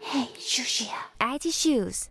Hey, IT Shoes.